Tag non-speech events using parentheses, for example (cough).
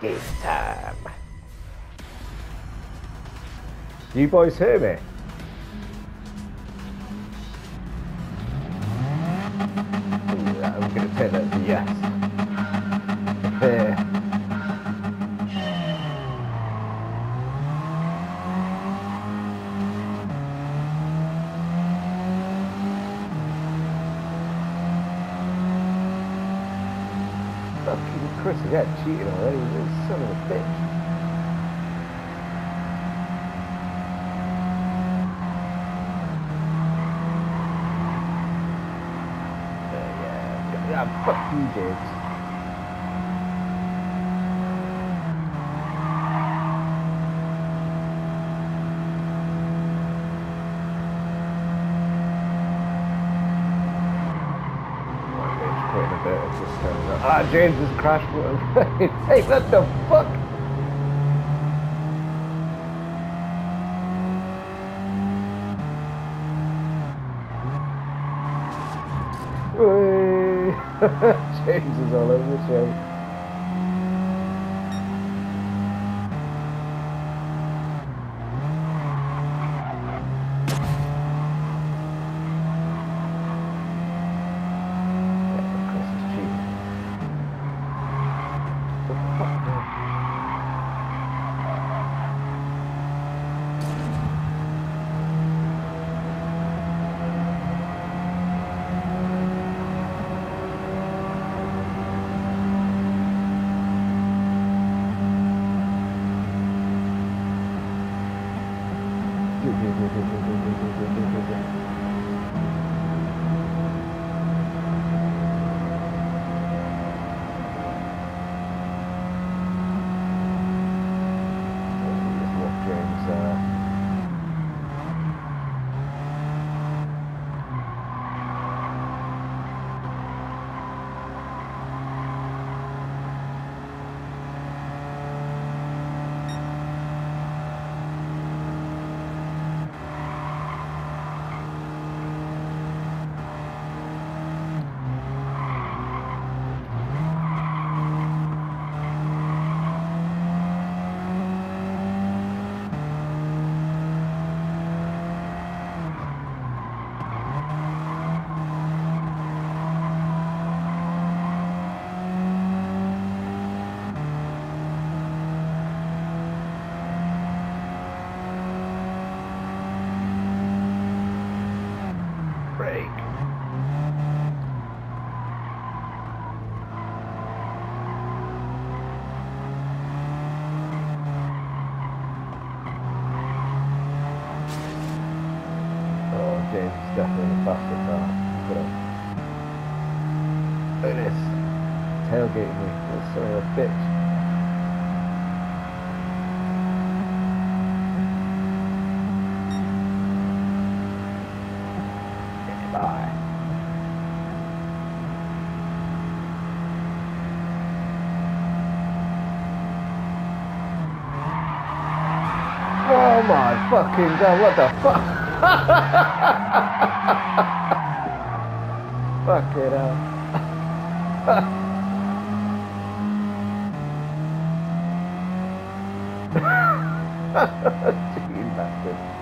Game time. You boys hear me? Fucking Chris again cheating already. This son of a bitch. Yeah, yeah, fuck you, James. Quite a bit, it just turns out. Ah, James is crashed. (laughs) hey, what the fuck? (laughs) James is all over the show. 对对对对对对对对对对对。Break. Oh, James is definitely the faster car. Look at him. Look at this. Tailgating me. That's a bitch. Oh my fucking god, what the fuck? (laughs) fuck it up. (laughs)